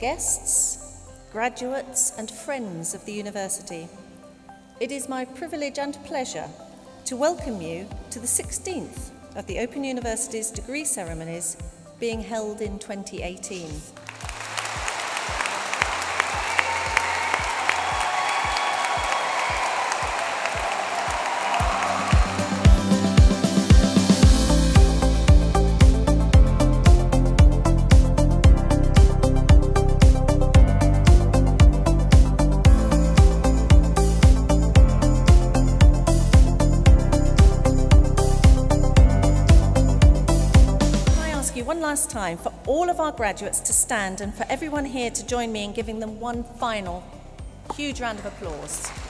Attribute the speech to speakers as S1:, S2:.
S1: guests, graduates and friends of the university. It is my privilege and pleasure to welcome you to the 16th of the Open University's degree ceremonies being held in 2018. One last time for all of our graduates to stand and for everyone here to join me in giving them one final huge round of applause.